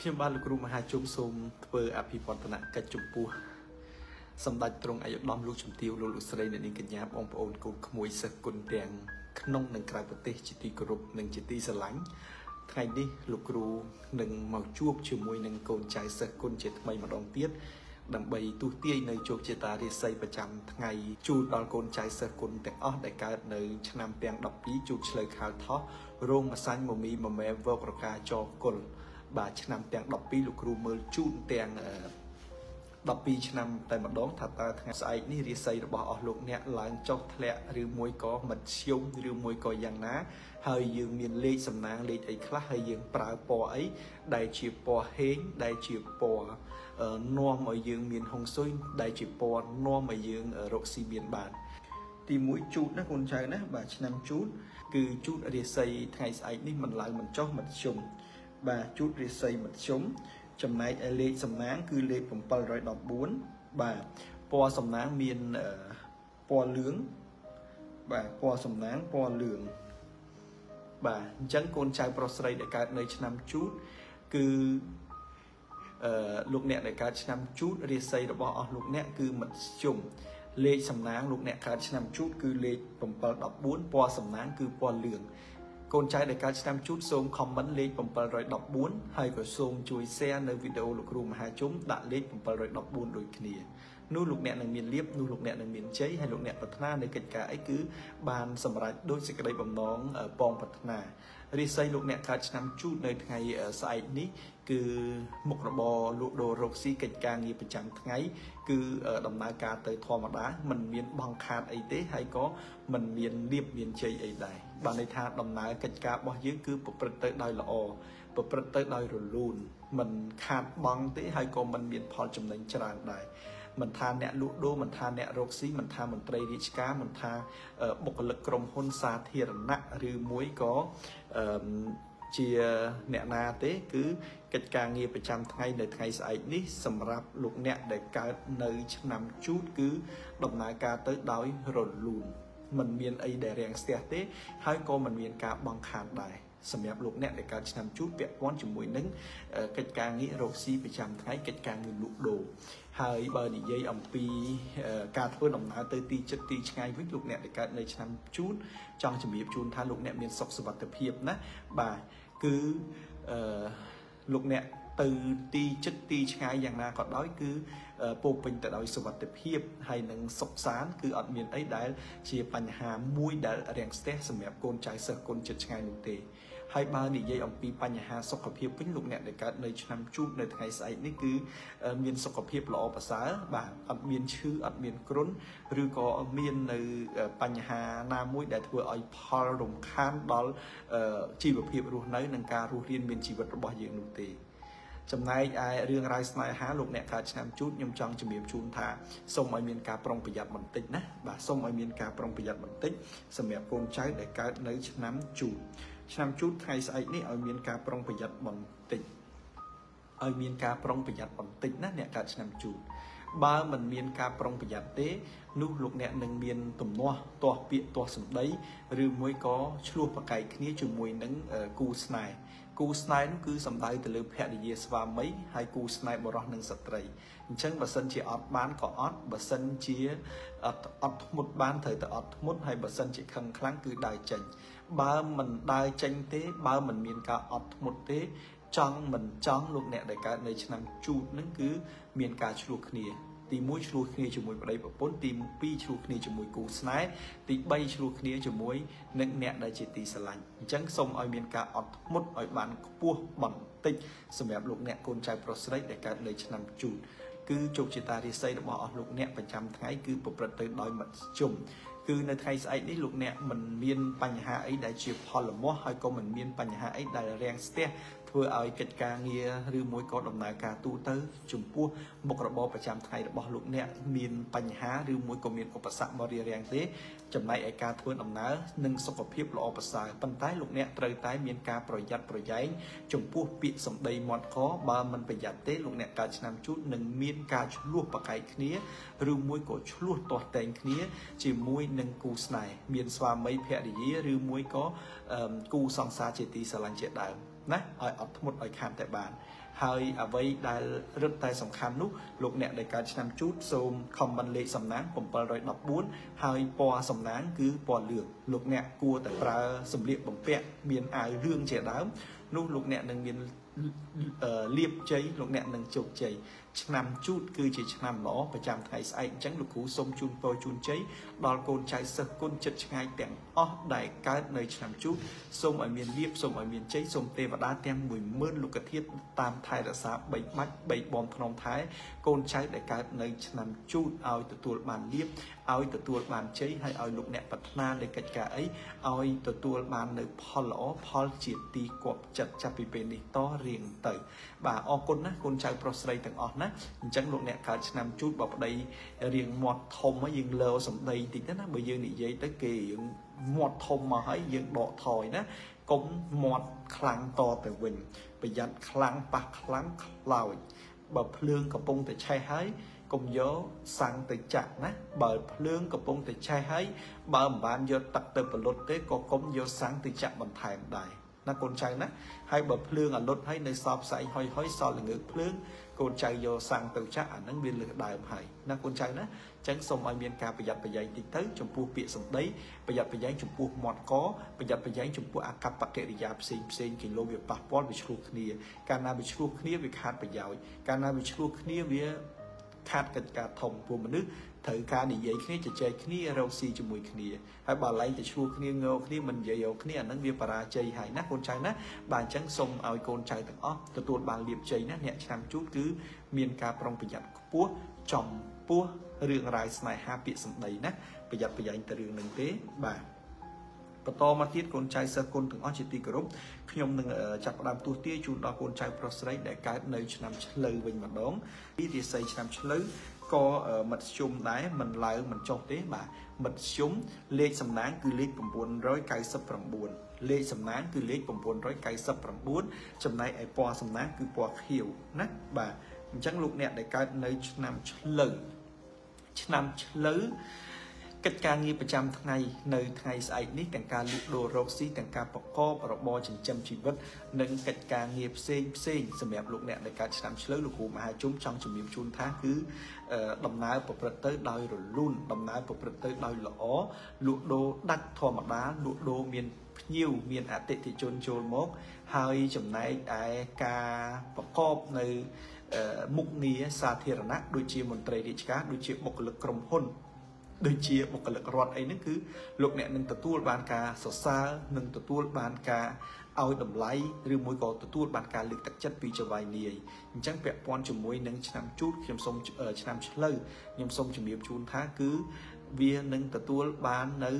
ខ្ញុំបាទលោកគ្រូមហាជុំសូមធ្វើអភិវឌ្ឍនកិច្ចចំពោះសម្ដេចទ្រង់អាយុដំលោកជំទាវលោកលោកស្រីអ្នកនាងកញ្ញាបងប្អូនកូនក្មួយសិស្សគុណទាំងក្នុងនិងក្រៅប្រទេសជាទីគោរពនិងជាទីស្រឡាញ់ថ្ងៃនេះលោកគ្រូនឹងមកជួបជាមួយនឹងកូនចៅសិស្សគុណជាថ្មីម្ដងទៀតដើម្បីទូទាយនៅជោគជតារាសីប្រចាំថ្ងៃជូនដល់កូនចៅសិស្សគុណទាំងអស់ដែលកើតនៅឆ្នាំទាំង12ជូតឆ្លូវខោថោះរោងម្សាញ់មមីមមែវករកាចគុល បាទឆ្នាំទាំង12លោកគ្រូមើលជូនទាំង12ឆ្នាំតែម្ដងថាតើថ្ងៃស្អែកនេះរាសីរបស់អស់លោកអ្នកឡើងចុះធ្លាក់ឬមួយក៏មិនឈយំឬមួយក៏យ៉ាងណា ហើយយើងមានលេខសំណាងលេខអីខ្លះហើយយើងប្រើពណ៌អីដែលជាពណ៌ហេងដែលជាពណ៌នាំឲ្យយើងមានហុងស៊ុយដែលជាពណ៌នាំឲ្យយើងរកស៊ីមានបានទី1ជូតណាកូនចៅណាបាទឆ្នាំជូតគឺជូតរាសីថ្ងៃស្អែកនេះមិនឡើងមិនចុះមិនឈយំ បាទជូតរាសីមធ្យមចំណែកឯលេខសំណាង គឺលេខ714បាទពណ៌សំណាងមានពណ៌លឿងបាទពណ៌សំណាងពណ៌លឿងបាទអញ្ចឹងកូនចៅប្រុសស្រីដែលកើតនៅឆ្នាំជូតគឺអឺលោកអ្នកដែលកើតឆ្នាំជូតរាសីរបស់អស់លោកអ្នកគឺមធ្យមលេខសំណាងលោកអ្នកកើតឆ្នាំជូតគឺលេខ714ពណ៌សំណាងគឺពណ៌លឿង កូនចៅដែលកើតឆ្នាំជូតសូម comment លេខ714ហើយក៏សូមជួយ share នៅវីដេអូលោកគ្រូមហាជុំដាក់លេខ714ដូចគ្នានោះលោកអ្នកនឹងមានលៀបនោះលោកអ្នកនឹងមានជ័យហើយលោកអ្នកប្រាថ្នានៅកិច្ចការអីគឺបានសម្រេចដោយសេចក្តីបំណងពងប្រាថ្នារិស័យលោកអ្នកកើតឆ្នាំជូតនៅថ្ងៃស្អែកនេះគឺមុខរបរលក់ដូររកស៊ីកិច្ចការងារប្រចាំថ្ងៃ គឺដំណើរការទៅធម្មតាมันមានបងខាតអីទេហើយក៏มันមានលៀបមានជ័យអីដែរបានន័យថាដំណើរកិច្ចការរបស់យើងគឺប្រព្រឹត្តទៅដោយល្អប្រព្រឹត្តទៅដោយរលូនมันខាតបងទេហើយក៏มันមានផលចំណេញច្រើនដែរមិនថាអ្នកលក់ដូរមិនថាអ្នករកស៊ីមិនថាមន្ត្រីរាជការមិនថាបុគ្គលិកក្រុមហ៊ុនសាធារណៈឬមួយក៏ជាអ្នកណាទេគឺ កិច្ចការងារប្រចាំថ្ងៃនៅថ្ងៃស្អែកនេះសម្រាប់លោកអ្នកដែលកើតនៅឆ្នាំជូតគឺដំណើរការទៅដោយរលូនมันមានអីដែលរាំងស្ទះទេ ហើយក៏มันមានការបង្ខាតដែរសម្រាប់លោកអ្នកដែលកើតឆ្នាំជូតពាក់ព័ន្ធជាមួយនឹងកិច្ចការងាររកស៊ីប្រចាំថ្ងៃកិច្ចការងារលក់ដូរហើយបើនិយាយអំពីការធ្វើដំណើរទៅទីចិត្តទីឆ្ងាយវិញលោកអ្នកដែលកើតនៅឆ្នាំជូនចង់ជំរាបជូនថាលោកអ្នកមានសុខសុវត្ថិភាពណាបាទគឺអឺ លោកអ្នកទៅទីចិត្តទីឆ្ងាយយ៉ាងណាក៏ដោយគឺពោពេញទៅដោយសុវត្ថិភាពហើយនឹងសុខសាន្តគឺអត់មានអីដែល ជាបញ្ហាមួយដែលរាំងស្ទះសម្រាប់កូនចៅសិស្សកូនចិត្តឆ្ងាយនោះទេ ហើយបើនិយាយអំពីបញ្ហាសុខភាពវិញលោកអ្នកដែលកើតនៅឆ្នាំជូតនៅថ្ងៃស្អែកនេះគឺមានសុខភាពល្អប្រសើរបាទអត់មានឈឺអត់មានគ្រុនឬក៏មាននៅបញ្ហាណាមួយដែលធ្វើឲ្យផលរំខានដល់ជីវភាពរស់នៅនិងការរស់រានមានជីវិតរបស់យើងនោះទេចំណែកឯរឿងរ៉ាវស្នេហាលោកអ្នកកើតឆ្នាំជូតខ្ញុំចង់ជំរាបជូនថាសូមឲ្យមានការប្រុងប្រយ័ត្នបន្តិចណាបាទសូមឲ្យមានការប្រុងប្រយ័ត្នបន្តិចសម្រាប់កូនចៅដែលកើតនៅឆ្នាំជូត ឆ្នាំជូតថ្ងៃស្អែកនេះឲ្យមានការប្រុងប្រយ័ត្នបន្តិចឲ្យមានការប្រុងប្រយ័ត្នបន្តិចណាអ្នកកើតឆ្នាំជូតបើមិនមានការប្រុងប្រយ័ត្នទេនោះលោកអ្នកនឹងមានទំនាស់ទាស់ពាក្យទាស់សម្ដីឬមួយក៏ឆ្លោះប្រកែកគ្នាជាមួយនឹងគូស្នេហ៍គូស្នេហ៍នោះគឺសំដៅទៅលើភរិយាស្វាមីហើយគូស្នេហ៍បុរសនិងស្ត្រីអញ្ចឹងបើសិនជាអត់បានក៏អត់បើសិនជាអត់អត់ធ្មត់បានត្រូវតែអត់ធ្មត់ហើយបើសិនជាខឹងខ្លាំងគឺដើរចេញ បើមិនដើរចេញទេ បើមិនមានការអត់ធ្មត់ទេ ចង់មិនចង់លោកអ្នកដែលកើតនៅឆ្នាំជូតនឹងគឺមានការឆ្លោះគ្នាទី1ឆ្លោះគ្នាជាមួយប្តីប្រពន្ធទី2ឆ្លោះគ្នាជាមួយគូស្នេហ៍ទី3ឆ្លោះគ្នាជាមួយនឹងអ្នកដែលជាទីស្រឡាញ់អញ្ចឹងសូមឲ្យមានការអត់ធ្មត់ឲ្យបានខ្ពស់បន្តិចសម្រាប់លោកអ្នកកូនចៅប្រុសស្រីដែលកើតនៅឆ្នាំជូតគឺជោគជតារាសីរបស់អស់លោកអ្នកប្រចាំថ្ងៃគឺប្រព្រឹត្តទៅដោយមធ្យម គឺនៅថ្ងៃស្អែកនេះលោកអ្នកមិនមានបញ្ហាអីដែលជាផលលមាស់ហើយក៏មិនមានបញ្ហាអីដែលរាំងស្ទះធ្វើឲ្យកិច្ចការងារឬមួយក៏ដំណើរការទូទៅ ចំពោះមុខរបរប្រចាំថ្ងៃរបស់លោកអ្នកមានបញ្ហាឬមួយក៏មានឧបសគ្គមករារាំងទេ ចំណែកឯការធ្វើដំណើរនិងសុខភាពល្អប្រសើរប៉ុន្តែលោកអ្នកត្រូវតែមានការប្រយ័ត្នប្រយែងចំពោះពាក្យសម្ដីមាត់ខបើមិនប្រយ័ត្នទេលោកអ្នកកើតឆ្នាំជូតនឹងមានការឆ្លោះប្រកែកគ្នាឬមួយក៏ឆ្លោះទាស់តែងគ្នា ជាមួយនឹងគូស្នេហ៍មានស្វាមីភរិយាឬមួយក៏គូសង្សារជាទីស្រឡាញ់ជាដើមអណាឲ្យអត់ធ្មត់ឲ្យខានតែបាន ហើយអ្វីដែលរឹតតែសំខាន់នោះលោកអ្នកដែលកើតឆ្នាំជូតសូម comment លេខសំណាង714ហើយពណ៌សំណាងគឺពណ៌លឿងលោកអ្នកគួរតែប្រើសម្លៀកបំពាក់មានអាវលឿងជាដើមនោះលោកអ្នកនឹងមានលៀបជ័យលោកអ្នកនឹងជោគជ័យឆ្នាំជូតគឺជាឆ្នាំល្អប្រចាំថ្ងៃស្អែកអញ្ចឹងលោកគ្រូសូមជូនពរជូនជ័យដល់កូនចៅសិស្សគុណចិត្តឆ្ងាយទាំងអស់ដែលកើតនៅឆ្នាំជូតសូមឲ្យមានលៀបសូមឲ្យមានជ័យសូមទេវតាទាំង10000លោកធាតុតាមថែរក្សាបីបាច់បីបំភ្នំថែកូនចៅដែលកើតនៅឆ្នាំជូតឲ្យទទួលបានលៀបឲ្យទទួលបានជ័យហើយឲ្យលោកអ្នកប្រាថ្នានៃកិច្ចការអីឲ្យទទួលបាននៅផលល្អផលជាទីគប់ចិត្តចាប់ពីពេលនេះតរៀងទៅ បាទអរគុណណាកូនចៅប្រុសស្រីទាំងអស់ណាអញ្ចឹងលោកអ្នកកើតឆ្នាំជូតបើប្តីរៀងមាត់ធំហើយយើងលើសំដីតិចទៅណាបើយើងនិយាយទៅគេរៀងមាត់ធំមកហើយយើងដកថយណាកុំមាត់ខ្លាំងតទៅវិញប្រយ័ត្នខ្លាំងប៉ះខ្លាំងខ្លោចបើភ្លើងកំពុងតែឆេះហើយកុំយកសាំងទៅចាក់ណាបើភ្លើងកំពុងតែឆេះហើយបើមិនបានយកទឹកទៅបលុតទេក៏កុំយកសាំងទៅចាក់បន្ថែមដែរណាកូនចៅណាហើយបើភ្លើងអាលុតហើយនៅសល់ផ្សែងហុយហុយសល់ល្ងើកភ្លើង កូនចៅយកសាំងទៅចាក់អាហ្នឹងវាលើសដើមហើយណាកូនចៅណាចឹងសូមឲ្យមានការប្រយ័ត្នប្រយែងតិចទៅចំពោះពាក្យសម្ដីប្រយ័ត្នប្រយែងចំពោះមាត់កប្រយ័ត្នប្រយែងចំពោះអកប្បកិរិយាផ្សេងផ្សេងគីឡូវាប៉ះពាល់វាឆ្លោះគ្នាកាលណាវាឆ្លោះគ្នាវាខាតប្រយោជន៍កាលណាវាឆ្លោះគ្នាវាខាតកិច្ចការធំពួកមនុស្ស ត្រូវការនិយាយគ្នាជជែកគ្នារកស៊ីជាមួយគ្នាហើយបើឡែងទៅឈ្លោះគ្នាងើគ្នាមិននិយាយយកគ្នាអានឹងវាបរាជ័យហើយណាកូនចៅណាបាទអញ្ចឹងសូមឲ្យកូនចៅទាំងអស់ទទួលបានលៀបជ័យណាអ្នកឆ្នាំជូតគឺមានការប្រុងប្រយ័ត្នខ្ពស់ចំពោះរឿងរ៉ាវស្នេហាពាក្យសម្ដីណាប្រយ័ត្នប្រយែងទៅរឿងនឹងទេបាទបន្តមកទៀតកូនចៅសិស្សគុណទាំងអស់ជាទីគោរពខ្ញុំនឹងចាប់ផ្ដើមទស្សទាយជូនដល់កូនចៅប្រុសស្រីដែលកើតនៅឆ្នាំឆ្លូវវិញម្ដងទីរាសីឆ្នាំឆ្លូវ ក៏មធ្យមដែរមិនឡើងមិនចុះទេបាទមធ្យមលេខសំណាងគឺលេខ999លេខសំណាងគឺលេខ999ចំណែកឯពណ៌សំណាងគឺពណ៌ខៀវណាបាទអញ្ចឹងលោកអ្នកដែលកើតនៅឆ្នាំឆ្លូវឆ្នាំឆ្លូវ កិច្ចការងារប្រចាំថ្ងៃនៅថ្ងៃស្អែកនេះទាំងការលក់ដូររកស៊ីទាំងការប្រកបរបរចិញ្ចឹមជីវិតនិងកិច្ចការងារផ្សេងផ្សេងសម្រាប់លោកអ្នកដែលកើតឆ្នាំឆ្លូវលោកគ្រូមហាជុំចង់ជំរាបជូនថាគឺដំណើរប្រព្រឹត្តទៅដោយរលូនដំណើរប្រព្រឹត្តទៅដោយល្អលក់ដូរដាច់ធម្មតាលក់ដូរមានភ្ញៀវមានអតិថិជនចូលមក ហើយចំណែកឯការប្រកបនៅមុខងារសាធារណៈដូចជាមន្ត្រីរាជការដូចជាបុគ្គលិកក្រុមហ៊ុន ដូចជាបុគ្គលិករដ្ឋអីហ្នឹងគឺលោកអ្នកនឹងទទួលបានការសរសើរនិងទទួលបានការឲ្យតម្លៃឬមួយក៏ទទួលបានការលើកទឹកចិត្តពីចៅហ្វាយនាយអញ្ចឹងពាក់ព័ន្ធជាមួយនឹងឆ្នាំជូតខ្ញុំសូមឆ្នាំឆ្លូវខ្ញុំសូមជំរាបជូនថាគឺ វានឹងទទួលបាននៅ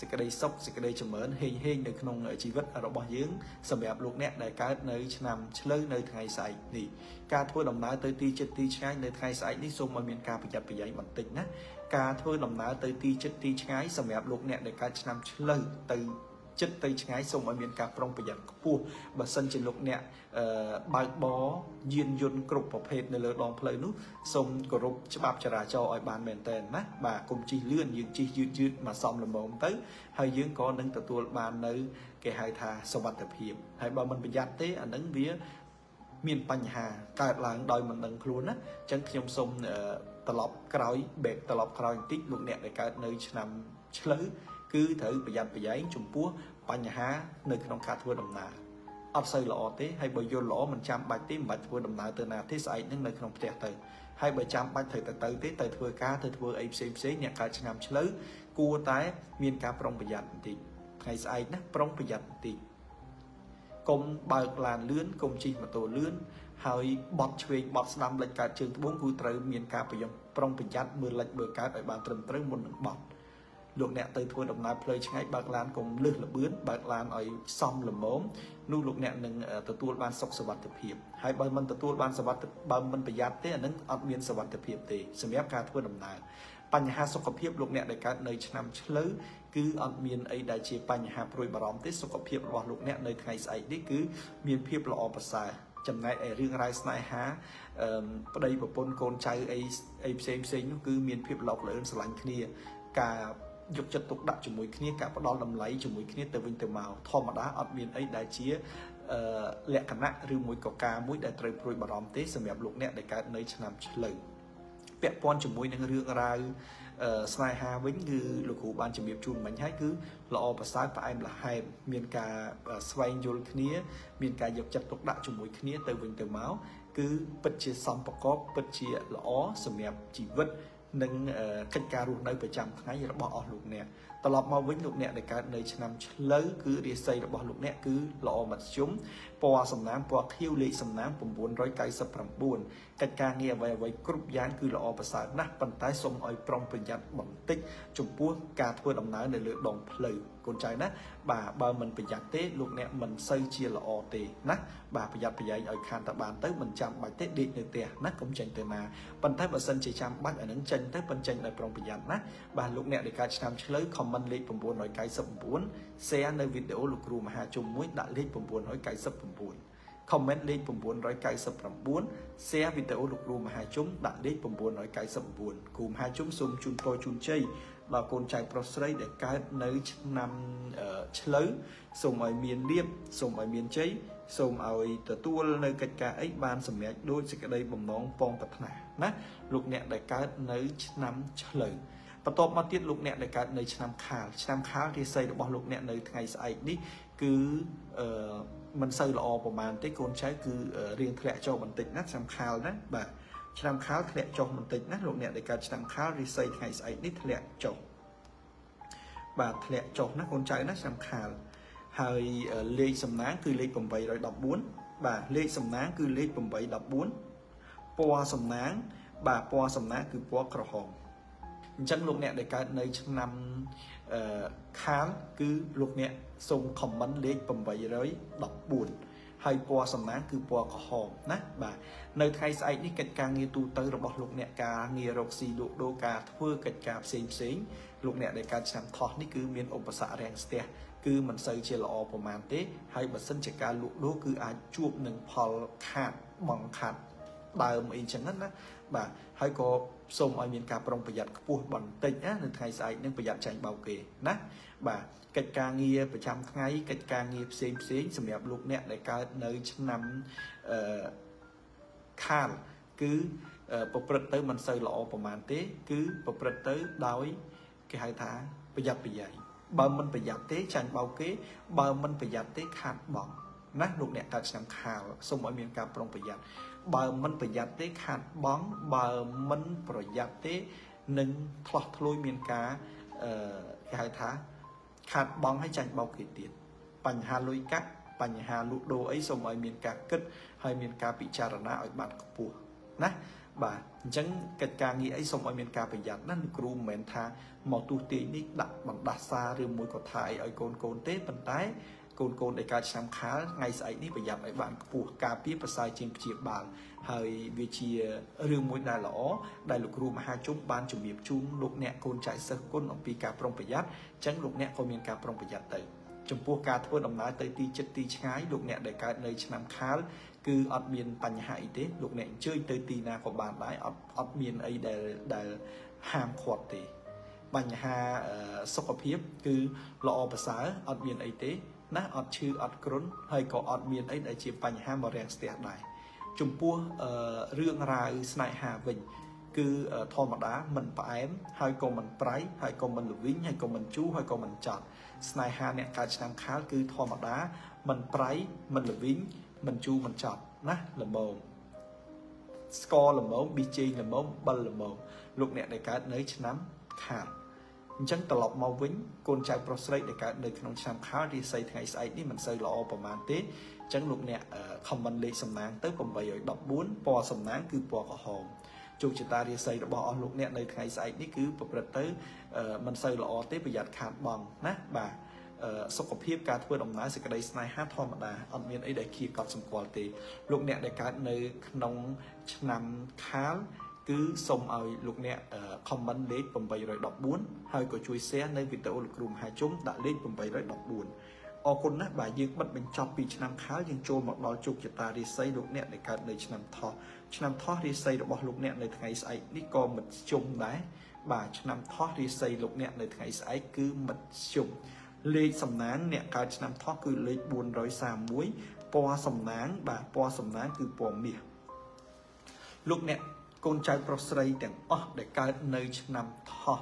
សេចក្តីសុខសេចក្តីចម្រើនហេងហេងនៅក្នុងជីវិតរបស់យើងសម្រាប់លោកអ្នកដែលកើតនៅឆ្នាំឆ្លូវនៅថ្ងៃស្អែកនេះការធ្វើដំណើរទៅទីចិត្តទីឆ្ងាយនៅថ្ងៃស្អែកនេះសូមឲ្យមានការប្រយ័ត្នប្រយែងបន្តិចណាការធ្វើដំណើរទៅទីចិត្តទីឆ្ងាយសម្រាប់លោកអ្នកដែលកើតឆ្នាំឆ្លូវទៅ ចិត្តទៅឆ្ងាយសូមឲ្យមានការប្រុងប្រយ័ត្នខ្ពស់បើសិនជាលោកអ្នកបើកបរយានយន្តគ្រប់ប្រភេទនៅលើដងផ្លូវនោះសូមគោរពច្បាប់ចរាចរណ៍ឲ្យបានមែនទែនណាបាទកុំជិះលឿនយើងជិះយឺតយឺតមកសំល្មមទៅហើយយើងក៏នឹងទទួលបាននៅគេហៅថាសុវត្ថិភាពហើយបើមិនប្រយ័ត្នទេអានឹងវាមានបញ្ហាកើតឡើងដោយមិនដឹងខ្លួនណាអញ្ចឹងខ្ញុំសូមត្រឡប់ក្រោយ back ត្រឡប់ក្រោយបន្តិចលោកអ្នកដែលកើតនៅឆ្នាំឆ្លូវ គឺត្រូវប្រយ័ត្នប្រយែងចំពោះបញ្ហានៅក្នុងការធ្វើដំណើរអត់សូវល្អទេហើយបើយល់ល្អមិនចាំបាច់ទេមិនបាច់ធ្វើដំណើរទៅណាទេស្អែកនឹងនៅក្នុងផ្ទះទៅហើយបើចាំបាច់ត្រូវទៅទៅទេទៅធ្វើការទៅធ្វើអីផ្សេងផ្សេងអ្នកកើតឆ្នាំឆ្លូវគួរតែមានការប្រុងប្រយ័ត្នបន្តិចថ្ងៃស្អែកណាប្រុងប្រយ័ត្នបន្តិចកុំបើកឡានលឿនកុំជិះម៉ូតូលឿនហើយបត់ឆ្វេងបត់ស្ដាំលិចកើតជើងត្បូងគឺត្រូវមានការប្រយ័ត្នប្រុងប្រយ័ត្នមើលលិចមើលកើតឲ្យបានត្រឹមត្រូវមុននឹងបត់ លោកអ្នកទៅធ្វើដំណើរផ្លូវឆ្ងាយបើកឡានកុំលឹះលបឿនបើកឡានឲ្យសមល្មមនោះលោកអ្នកនឹងទទួលបានសុខសวัสดิភាពហើយបើមិនទទួលបានសวัสดิបើមិនប្រយ័ត្នទេអានឹងអត់មានសวัสดิភាពទេសម្រាប់ការធ្វើដំណើរបញ្ហាសុខភាពលោកអ្នកដែលកើតនៅឆ្នាំឆ្លូវគឺអត់មានអីដែលជាបញ្ហាព្រួយបារម្ភទេសុខភាពរបស់លោកអ្នកនៅថ្ងៃស្អែកនេះគឺមានភាពល្អប្រសើរចំណែកឯរឿងរ៉ាវស្នេហាអឺប្តីប្រពន្ធកូនចៅអីអីផ្សេងផ្សេងនោះគឺមានភាពលោកលឿនស្រឡាញ់គ្នាការ យកចិត្តទុកដាក់ជាមួយគ្នាការផ្ដល់តម្លៃជាមួយគ្នាទៅវិញទៅមកធម្មតាអត់មានអីដែលជាលក្ខណៈឬមួយក៏ការមួយដែលត្រូវព្រួយបារម្ភទេសម្រាប់លោកអ្នកដែលកើតនៅឆ្នាំឆ្លូវពាក់ព័ន្ធជាមួយនឹងរឿងរ៉ាវស្នេហាវិញគឺលោកគ្រូបានជំរាបជូនមិញហើយគឺល្អប្រសើរផ្អែមល្ហែមមានការស្វែងយល់គ្នា មានការយកចិត្តទុកដាក់ជាមួយគ្នាទៅវិញទៅមកគឺពិតជាសំប្រកបពិតជាល្អសម្រាប់ជីវិត និងកិច្ចការរស់នៅប្រចាំថ្ងៃរបស់អស់លោកអ្នកត្រឡប់មកវិញលោកអ្នកដែលកើតនៅឆ្នាំឆ្លូវគឺរាសីរបស់លោកអ្នកគឺល្អមធ្យមពណ៌សំណាងពណ៌ខៀវលេខសំណាង999កិច្ចការងារអ្វីអ្វីគ្រប់យ៉ាងគឺល្អប្រសើរណាស់ប៉ុន្តែសូមឲ្យប្រុងប្រយ័ត្នបន្តិចចំពោះការធ្វើដំណើរនៅលើដងផ្លូវកូនចៅណាបាទបើមិនប្រយ័ត្នទេលោកអ្នកមិនសូវជាល្អទេណាបាទប្រយ័ត្នប្រយែងឲ្យខានតបានទៅមិនចាំបាច់ទេដេកនៅផ្ទះណាកុំចេញទៅណាប៉ុន្តែបើសិនជាចាំបាច់អានឹងចេញទៅប៉ុនចេញដោយប្រុងប្រយ័ត្នណាបាទលោកអ្នកដែលកើតឆ្នាំឆ្លូវ comment លេខ999 share នៅវីដេអូលោកគ្រូមហាជុំមួយដាក់លេខ999 comment លេខ999 share វីដេអូលោកគ្រូមហាជុំដាក់លេខ999គ្រូមហាជុំសូមជូនពរជូនជ័យដល់កូនចៅប្រុសស្រីដែលកើតនៅឆ្នាំឆ្លូវសូមឲ្យមានលៀបសូមឲ្យមានជ័យសូមឲ្យទទួលនៅកិច្ចការអីបានសម្រេចដោយសេចក្តីបំណងពងប្រាថ្នាណាលោកអ្នកដែលកើតនៅឆ្នាំឆ្លូវបន្ទាប់មកទៀតលោកអ្នកដែលកើតនៅឆ្នាំខាលឆ្នាំខាលរាសីរបស់លោកអ្នកនៅថ្ងៃស្អែកនេះគឺអឺ មិនសូវល្អប្រហែលទេកូនចៅគឺរៀងធ្លាក់ចុះបន្តិចណាឆ្នាំខាលណាបាទឆ្នាំខាលធ្លាក់ចុះបន្តិចណាលោកអ្នកដែលកើតឆ្នាំខាលរិស័យថ្ងៃស្អែកនេះធ្លាក់ចុះបាទធ្លាក់ចុះណាកូនចៅណាឆ្នាំខាលហើយលេខសំណាងគឺលេខ814បាទលេខសំណាងគឺលេខ814ពណ៌សំណាងបាទពណ៌សំណាងគឺពណ៌ក្រហម អញ្ចឹងលោកអ្នកដែលកើតនៅឆ្នាំអឺខាលគឺលោកអ្នកសូម comment លេខ814ហើយពណ៌សំណាងគឺពណ៌ក្រហមណាបាទនៅថ្ងៃស្អែកនេះកិច្ចការងារទូទៅរបស់លោកអ្នកការងាររកស៊ីលក់ដូរការធ្វើកិច្ចការផ្សេងផ្សេងលោកអ្នកដែលកើតឆ្នាំថោះនេះគឺមានឧបសគ្គរាំងស្ទះគឺមិនសូវជាល្អប្រមាណទេ ហើយបើសិនជាការលក់ដូរគឺអាចជួបនឹងផលខាតបងខាតដើមអីចឹងណាបាទហើយក៏ សូមឲ្យមានការប្រុងប្រយ័ត្នខ្ពស់បន្តិចណានៅថ្ងៃស្អែកនឹងប្រយ័ត្នចាញ់បោកគេណាបាទកិច្ចការងារប្រចាំថ្ងៃកិច្ចការងារផ្សេងផ្សេងសម្រាប់លោកអ្នកដែលកើតនៅឆ្នាំអឺខាលគឺប្រព្រឹត្តទៅមិនសូវល្អប្រហែលទេ គឺប្រព្រឹត្តទៅដោយគេហៅថាប្រយ័ត្នប្រយែងបើមិនប្រយ័ត្នទេចាញ់បោកគេ បើមិនប្រយ័ត្នទេខាតបង់ណាលោកអ្នកកើតឆ្នាំខាលសូមឲ្យមានការប្រុងប្រយ័ត្ន បើមិនប្រយ័ត្នទេខាតបង់បើមិនប្រយ័ត្នទេនឹងឆ្លោះធ្លួយមានការអឺគេហៅថា ខាតបង់ហើយចាញ់បោកគេទៀតបញ្ហាលុយកាក់បញ្ហាលក់ដូរអីសូមឲ្យមានការគិតហើយមានការពិចារណាឲ្យបានខ្ពស់ណាបាទអញ្ចឹងកិច្ចការងារអីសូមឲ្យមានការប្រយ័ត្នណាលោកគ្រូមិនមែនថាមកទូទាញនេះដាក់បណ្ដាសារឬមួយក៏ថាអីឲ្យកូនកូនទេប៉ុន្តែ កូនកូនដែលកើតឆ្នាំខាលថ្ងៃស្អែកនេះប្រយ័ត្នឲ្យបានខ្ពស់ការពារប្រសើរជាងព្យាបាលហើយវាជារឿងមួយដែលល្អដែលលោកគ្រូមហាជុំបានជំរាបជូនលោកអ្នកកូនចៅសិស្សគុណអំពីការប្រុងប្រយ័ត្នអញ្ចឹងលោកអ្នកក៏មានការប្រុងប្រយ័ត្នទៅចំពោះការធ្វើដំណើរទៅទីចិត្តទីឆ្ងាយលោកអ្នកដែលកើតនៅឆ្នាំខាលគឺអត់មានបញ្ហាអីទេលោកអ្នកអញ្ជើញទៅទីណាក៏បានដែរអត់អត់មានអីដែលដែលហាមឃាត់ទេបញ្ហាសុខភាពគឺល្អប្រសើរអត់មានអីទេ ណាអត់ឈឺអត់គ្រុនហើយក៏អត់មានអីដែលជាបញ្ហាមករាំងស្ទះដែរចំពោះរឿងរ៉ាវស្នេហាវិញគឺធម្មតាមិនផ្អែមហើយក៏មិនប្រៃហើយក៏មិនល្វីងហើយក៏មិនជូរហើយក៏មិនចត់ស្នេហាអ្នកកើតឆ្នាំខាលគឺធម្មតាមិនប្រៃមិនល្វីងមិនជូរមិនចត់ណាល្មមស្ករល្មមប៊ីចេងល្មមបិលល្មមលោកអ្នកដែលកើតនៅឆ្នាំខាល អញ្ចឹងត្រឡប់មកវិញកូនចៅប្រុសស្រីដែលកើតនៅក្នុងឆ្នាំខាលរាសីថ្ងៃស្អែកនេះមិនសូវល្អប្រហែលទេអញ្ចឹងលោកអ្នក comment លេខសំណាងទៅ814ពណ៌សំណាងគឺពណ៌ក្រហមជោគជតារាសីរបស់អស់លោកអ្នកនៅថ្ងៃស្អែកនេះគឺប្រព្រឹត្តទៅមិនសូវល្អទេប្រយ័ត្នខាតបង់ណាបាទសុខភាពការធ្វើដំណើរសេចក្តីស្នេហាធម្មតាអត់មានអីដែលគៀកត់សម្គាល់ទេលោកអ្នកដែលកើតនៅក្នុងឆ្នាំខាល គឺសូមឲ្យលោកអ្នក comment លេខ814ហើយក៏ជួយ share នៅវីដេអូលោកគ្រូមហាជុំដាក់លេខ814អរគុណណាស់បាទយើងបិទបញ្ចប់ពីឆ្នាំខាលយើងចូលមកដល់ជោគជតារាសីលោកអ្នកដែលកើតនៅឆ្នាំថោះឆ្នាំថោះរាសីរបស់លោកអ្នកនៅថ្ងៃស្អែកនេះក៏មិនជុំដែរបាទឆ្នាំថោះរាសីលោកអ្នកនៅថ្ងៃស្អែកគឺមិនជុំលេខសំណាងអ្នកកើតឆ្នាំថោះគឺលេខ431ពណ៌សំណាងបាទពណ៌សំណាងគឺពណ៌មាសលោកអ្នក កូនចៅប្រុសស្រីទាំងអស់ដែលកើតនៅឆ្នាំថោះ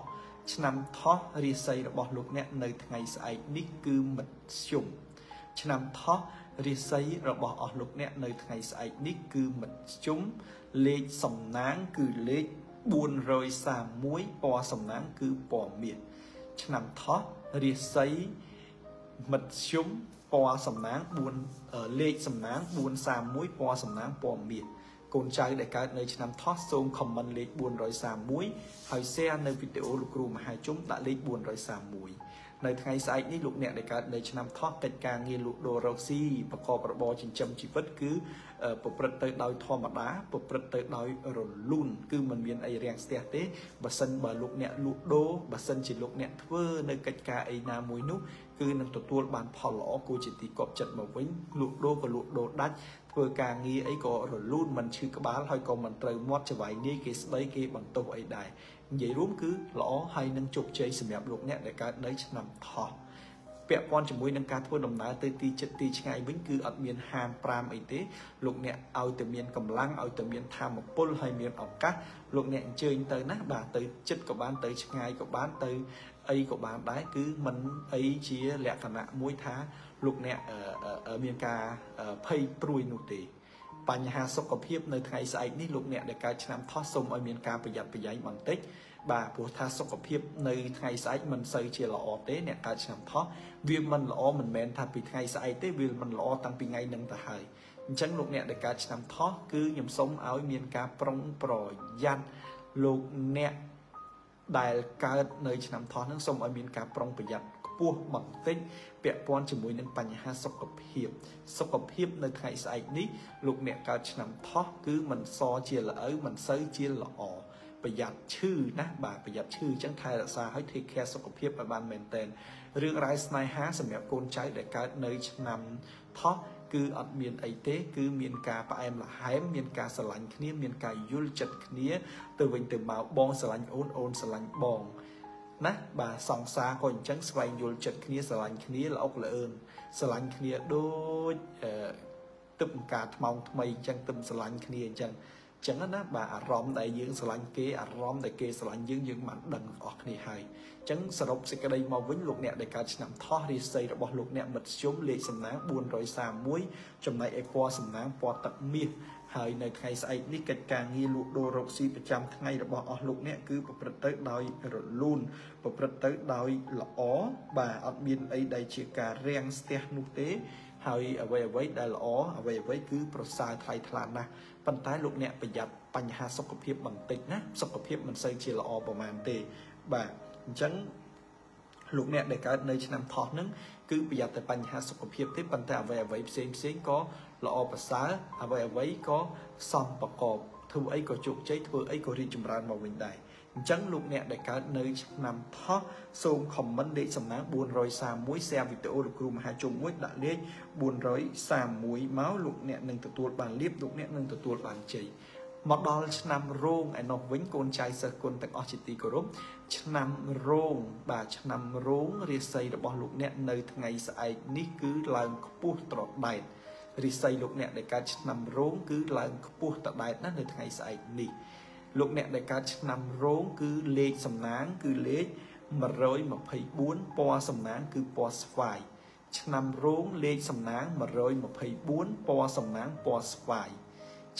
ឆ្នាំថោះរាសីរបស់លោកអ្នកនៅថ្ងៃស្អែកនេះគឺមធ្យមឆ្នាំថោះរាសីរបស់អស់លោកអ្នកនៅថ្ងៃស្អែកនេះគឺមធ្យមលេខសំណាងគឺលេខ431ពណ៌សំណាងគឺពណ៌មាសឆ្នាំថោះរាសីមធ្យមពណ៌សំណាង4លេខសំណាង431ពណ៌សំណាងពណ៌មាស កូនចៅដែលកើតនៅឆ្នាំថោះសូម comment លេខ431ហើយ share នៅវីដេអូលោកគ្រូមហាជុំដាក់លេខ431នៅថ្ងៃស្អែកនេះលោកអ្នកដែលកើតនៅឆ្នាំថោះកិច្ចការងារលក់ដូររកស៊ីប្រកបរបរចិញ្ចឹមជីវិតគឺប្រព្រឹត្តទៅដោយធម្មតាប្រព្រឹត្តទៅដោយរលូនគឺมันមានអីរាំងស្ទះទេបើសិនបើលោកអ្នកលក់ដូរបើសិនជាលោកអ្នកធ្វើនៅកិច្ចការអីណាមួយនោះគឺនឹងទទួលបានផលល្អគួរជាទីកប់ចិត្តមកវិញលក់ដូរក៏លក់ដូរដាច់ ធ្វើការងារអីក៏រលូនមិនឈឺក្បាលហើយក៏មិនត្រូវមាត់ច្បាយនាយគេស្ដីគេបន្ទោសអីដែរនិយាយរួមគឺល្អហើយនឹងជោគជ័យសម្រាប់លោកអ្នកដែលកើតនៅឆ្នាំថោះពាក់ព័ន្ធជាមួយនឹងការធ្វើដំណើរទៅទីចិត្តទីឆ្ងាយវិញគឺអត់មានហាម5អីទេលោកអ្នកឲ្យតែមានកម្លាំងឲ្យតែមានធម៌ពលហើយមានឱកាសលោកអ្នកអញ្ជើញទៅណាបាទទៅចិត្តក៏បានទៅឆ្ងាយក៏បានទៅអីក៏បានដែរគឺมันអីជាលក្ខណៈមួយថា លោកអ្នកមានការភ័យព្រួយនោះទេបញ្ហាសុខភាពនៅថ្ងៃស្អែកនេះលោកអ្នកដែលកើតឆ្នាំថោះសូមឲ្យមានការប្រយ័ត្នប្រយែងបន្តិចបាទព្រោះថាសុខភាពនៅថ្ងៃស្អែកមិនសូវជាល្អទេអ្នកកើតឆ្នាំថោះវាមិនល្អមិនមែនថាពីថ្ងៃស្អែកទេវាមិនល្អតាំងពីថ្ងៃនឹងទៅហើយអញ្ចឹងលោកអ្នកដែលកើតឆ្នាំថោះគឺខ្ញុំសូមឲ្យមានការប្រុងប្រយ័ត្នលោកអ្នកដែលកើតនៅឆ្នាំថោះនឹងសូមឲ្យមានការប្រុងប្រយ័ត្ន ខ្ពស់បន្តិចពាក់ព័ន្ធជាមួយនឹងបញ្ហាសុខភាពសុខភាពនៅថ្ងៃស្អែកនេះលោកអ្នកកើតឆ្នាំថោះគឺមិនសជាល្អៅមិនសូវជាល្អប្រយ័ត្នឈឺណាបាទប្រយ័ត្នឈឺអញ្ចឹងថែរក្សាឲ្យ take care សុខភាពឲ្យបានមែនតែនរឿងរ៉ាវស្នេហាសម្រាប់កូនចៅដែលកើតនៅឆ្នាំថោះគឺអត់មានអីទេ គឺមានការផ្អែមល្ហែមមានការស្រឡាញ់គ្នា មានការយល់ចិត្តគ្នា ទៅវិញទៅមកបងស្រឡាញ់អូនអូនស្រឡាញ់បង ណាបាទសង្សារក៏អញ្ចឹងស្វែងយល់ចិត្តគ្នាស្រឡាញ់គ្នាល្អុកល្អឿនស្រឡាញ់គ្នាដូចទឹកអង្ការថ្មងថ្មីអញ្ចឹងទឹកស្រឡាញ់គ្នាអញ្ចឹង ចឹងណាបាទអារម្មណ៍ដែលយើងស្រឡាញ់គេអារម្មណ៍ដែលគេស្រឡាញ់យើងយើងបានដឹងអស់គ្នាហើយអញ្ចឹងសរុបសេចក្តីមកវិញលោកអ្នកដែលកើតឆ្នាំថោះរាសីរបស់លោកអ្នកមិត្តជុំលេខសំណាង431ចំណែកឯពណ៌សំណាងពណ៌ទឹកមាសហើយនៅថ្ងៃស្អែកនេះកិច្ចការងារលក់ដូររកស៊ីប្រចាំថ្ងៃរបស់អស់លោកអ្នកគឺប្រព្រឹត្តទៅដោយរលូនប្រព្រឹត្តទៅដោយល្អបាទអត់មានអីដែលជាការរាំងស្ទះនោះទេ ហើយអ្វីអ្វីដែលល្អអ្វីអ្វីគឺប្រសើរថ្លៃថ្លាណាស់ប៉ុន្តែលោកអ្នកប្រយ័ត្នបញ្ហាសុខភាពបន្តិចណាសុខភាពមិនសូវជាល្អប្រហែលទេបាទអញ្ចឹងលោកអ្នកដែលកើតនៅឆ្នាំថោះហ្នឹងគឺប្រយ័ត្នតែបញ្ហាសុខភាពទេប៉ុន្តែអ្វីអ្វីផ្សេងផ្សេងក៏ល្អប្រសើរអ្វីអ្វីក៏សំប្រកបធ្វើអីក៏ជោគជ័យធ្វើអីក៏រីកចម្រើនមកវិញដែរ អញ្ចឹងលោកអ្នកដែលកើតនៅឆ្នាំថោះសូម comment លេខសំណាង431 share វីដេអូលោកគ្រូមហាជុំមួយដាក់លេខ431មកលោកអ្នកនឹងទទួលបានលៀបលោកអ្នកនឹងទទួលបានជ័យមកដល់ឆ្នាំរោងឯនោះវិញកូនចៅសិស្សគុណទាំងអស់ជាទីគោរពឆ្នាំរោងបាទឆ្នាំរោងរាសីរបស់លោកអ្នកនៅថ្ងៃស្អែកនេះគឺឡើងខ្ពស់ត្រដែតរាសីលោកអ្នកដែលកើតឆ្នាំរោងគឺឡើងខ្ពស់ត្រដែតណាស់នៅថ្ងៃស្អែកនេះ លោកអ្នកដែលកើតឆ្នាំរោងគឺលេខសំណាង គឺលេខ124ពណ៌សំណាង គឺពណ៌ស្វាយឆ្នាំរោងលេខសំណាង124ពណ៌សំណាងពណ៌ស្វាយ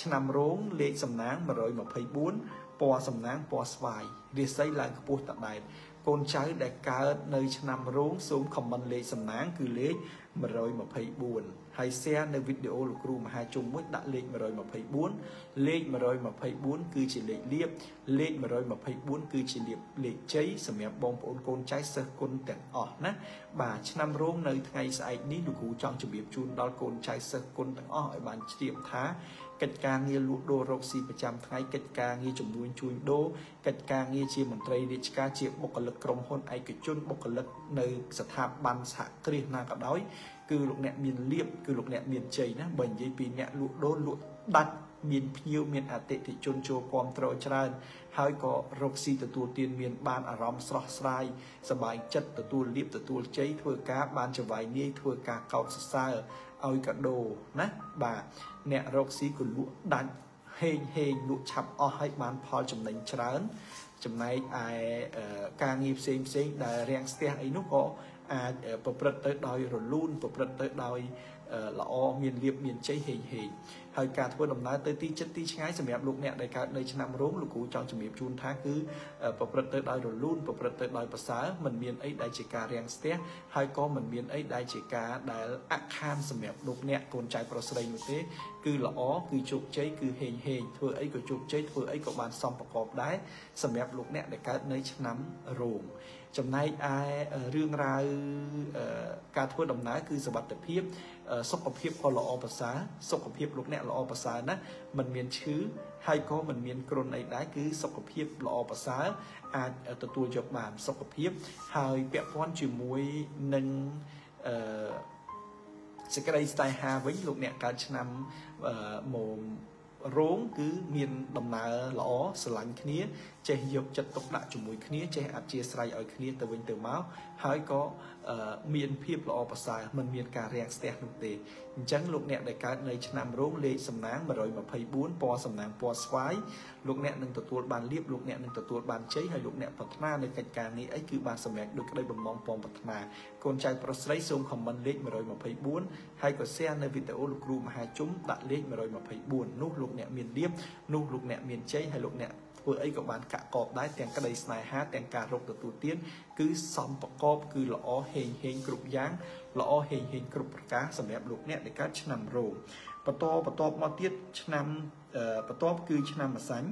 ឆ្នាំរោងលេខសំណាង124ពណ៌សំណាងពណ៌ស្វាយរាសីឡើងខ្ពស់តដែតកូនចៅដែលកើតនៅឆ្នាំរោងសូមខមមិនលេខសំណាងគឺលេខ124 ហើយ share នៅវីដេអូលោកគ្រូមហាជុំមួយដាក់លេខ124លេខ124គឺជាលេខលៀបលេខ124គឺជាលេខលេខជ័យសម្រាប់បងប្អូនកូនចៅសិស្សគុណទាំងអស់ណាបាទឆ្នាំរោងនៅថ្ងៃស្អែកនេះលោកគ្រូចង់ជម្រាបជូនដល់កូនចៅសិស្សគុណទាំងអស់ឲ្យបានជ្រាបថាកិច្ចការងារលក់ដូររកស៊ីប្រចាំថ្ងៃកិច្ចការងារជំនួញជួញដូរកិច្ចការងារជាមន្ត្រីរាជការជាបុគ្គលិកក្រុមហ៊ុនឯកជនបុគ្គលិកនៅស្ថាប័នសហគ្រាសណាក៏ដោយ គឺលោកអ្នកមានលៀបគឺលោកអ្នកមានជ័យណាបើនិយាយពីអ្នកលក់ដូរលក់ដាច់មានភ្ញៀវមានអតិថិជនចូលគាំទ្រច្រើន ហើយក៏រកស៊ីទទួលទានមានបានអារម្មណ៍ស្រស់ស្រាយសប្បាយចិត្តទទួលលៀបទទួលជ័យធ្វើការបានចវាយនាយធ្វើការកោតសរសើរឲ្យកាដូណាបាទអ្នករកស៊ីក៏លក់ដាច់ហេងហេងលក់ឆាប់អស់ហើយបានផលចំណេញច្រើន ចំណែកឯការងារផ្សេងផ្សេងដែលរាំងស្ទះអីនោះក៏ អាចប្រព្រឹត្តទៅដោយរលូនប្រព្រឹត្តទៅដោយល្អមានលៀបមានជ័យហេងហេងហើយការធ្វើដំណើរទៅទីចិត្តទីឆ្ងាយសម្រាប់លោកអ្នកដែលកើតនៅឆ្នាំរោងលោកគ្រូចង់ជំរាបជូនថាគឺប្រព្រឹត្តទៅដោយរលូនប្រព្រឹត្តទៅដោយប្រសើរមិនមានអីដែលជាការរាំងស្ទះហើយក៏មិនមានអីដែលជាការដែលអខានសម្រាប់លោកអ្នកកូនចៅប្រុសស្រីនោះទេគឺល្អគឺជោគជ័យគឺហេងហេងធ្វើអីក៏ជោគជ័យធ្វើអីក៏បានសមប្រកបដែរសម្រាប់លោកអ្នកដែលកើតនៅឆ្នាំរោង ចំណែកឯរឿងរ៉ាវការធ្វើដំណើរគឺសវត្ថភាពសុខភាពក៏ល្អប្រសើរសុខភាពលោកអ្នកល្អប្រសើរណាมันមានឈឺហើយក៏มันមានគ្រុនអីដែរគឺសុខភាពល្អប្រសើរអាចទទួលយកបានសុខភាពហើយពាក់ព័ន្ធជាមួយនឹងអឺសេចក្តីស្នេហាវិញលោកអ្នកកើតឆ្នាំមករោងគឺមានដំណើរល្អស្រឡាញ់គ្នា ចេះយកចិត្តទុកដាក់ជាមួយគ្នាចេះអធិស្ឋានឲ្យគ្នាទៅវិញទៅមកហើយក៏មានភាពល្អប្រសើរមិនមានការរាំងស្ទះនោះទេអញ្ចឹងលោកអ្នកដែលកើតនៅឆ្នាំរោងលេខសំណាង124ពណ៌សំណាងពណ៌ស្វាយលោកអ្នកនឹងទទួលបានលៀបលោកអ្នកនឹងទទួលបានជ័យហើយលោកអ្នកប្រាថ្នានៅកិច្ចការងារអីគឺបានសម្រេចដោយក្តីបំណងពងប្រាថ្នាកូនចៅប្រុសស្រីសូមខមមិនលេខ124ហើយក៏ share នៅវីដេអូលោកគ្រូមហាជុំដាក់លេខ124នោះលោកអ្នកមានលៀបនោះលោកអ្នកមានជ័យហើយលោកអ្នក ធ្វើអីក៏បានកាក់កបដែរទាំងក្តីស្នេហាទាំងការរកទទួលទានគឺសំប្រកបគឺល្អហេងហេងគ្រប់យ៉ាងល្អហេងហេងគ្រប់ប្រការសម្រាប់លោកអ្នកដែលកើតឆ្នាំរោងបន្តបន្តមកទៀតឆ្នាំបន្តគឺឆ្នាំម្សាញ់